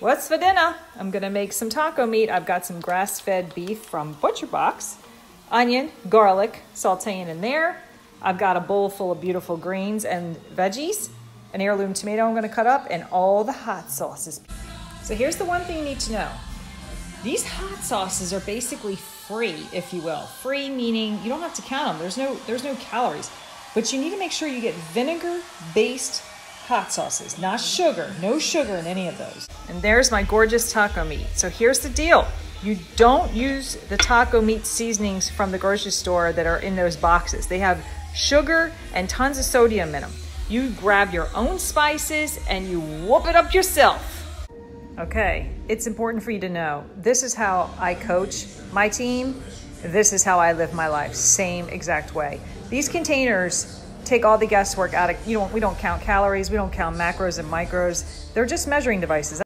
What's for dinner? I'm gonna make some taco meat. I've got some grass-fed beef from Butcher Box, onion, garlic, sauteing in there. I've got a bowl full of beautiful greens and veggies, an heirloom tomato I'm gonna cut up, and all the hot sauces. So here's the one thing you need to know. These hot sauces are basically free, if you will. Free meaning you don't have to count them. There's no there's no calories. But you need to make sure you get vinegar-based hot sauces, not sugar. No sugar in any of those. And there's my gorgeous taco meat. So here's the deal. You don't use the taco meat seasonings from the grocery store that are in those boxes. They have sugar and tons of sodium in them. You grab your own spices and you whoop it up yourself. Okay, it's important for you to know this is how I coach my team. This is how I live my life. Same exact way. These containers take all the guesswork out of you don't we don't count calories, we don't count macros and micros. They're just measuring devices.